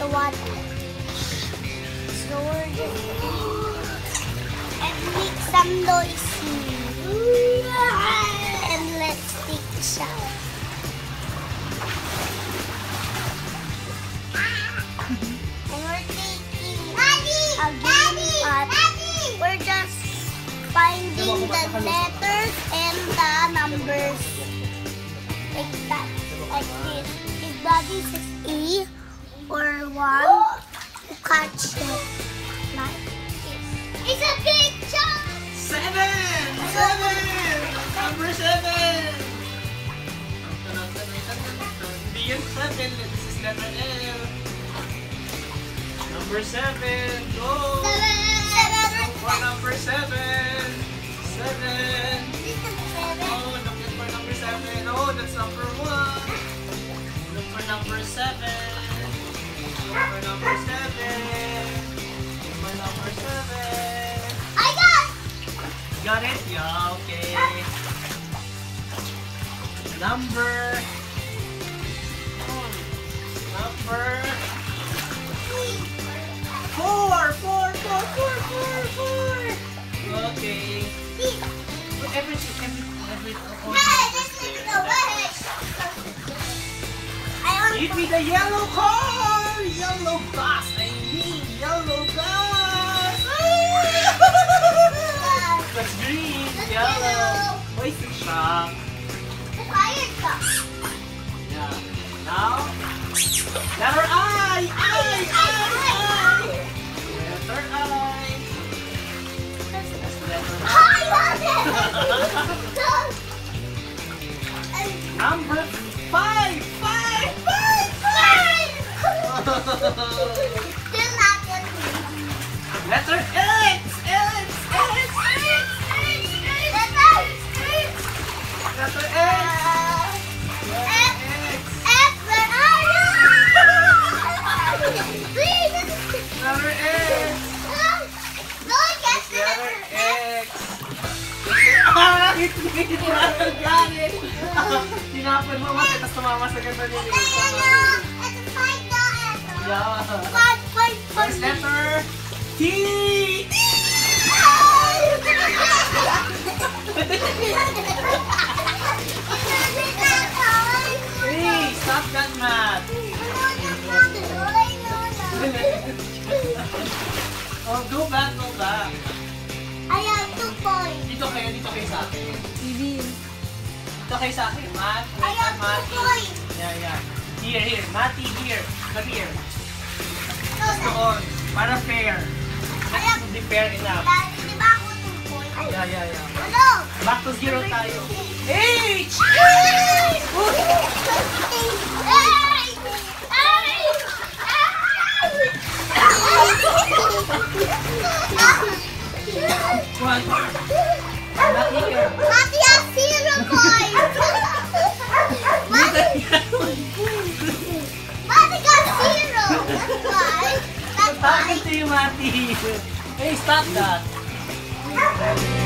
Daddy. The water. So and make some noise. And let's take a shower. And we're taking a game at we're just finding the letters and the numbers like that, like this. If daddy says E or one, you catch it like this. It's a picture! Seven! Seven! Number seven! Hindi seven. This is letter L. Number seven. Go! Seven! For number seven. Seven. Seven! Oh, look for number seven. Oh, that's number one. Look for number seven. Number seven. Look for number seven. I got! Got it? Yeah, okay. Number. Number. Four! Four! Four! Four! Four! Four! Okay. Every, every, all the this is the want Give me the yellow car! Yellow bus! I need yellow bus! That's green! That's Yellow! the shop? the fire truck. Yeah. Now, letter I! I! I! I! Letter I! That's letter I want it! Number! Five! Still not good. Letter X! X! X! X! X! Letter X! Letter X! F! F! Where are you? Letter X! Look at the letter X! Ah! Hit me! Got it! Tinapon mo, matatas tumama sa ganda niya. Ayun na! First letter T! Hey, stop that math! Oh, go back, go back. I have two points. Dito kayo, dito kayo sa akin. Bibi. Dito kayo sa akin. Math, I have two points. Yeah, yeah. Here, here. Mati, here. Come here. No, Doon. Para fair. To be fair enough. Di ba ako points? Yeah, yeah, yeah. Ano? Back to zero tayo. H! One. Not here. talking to you, Mati. Hey, stop that.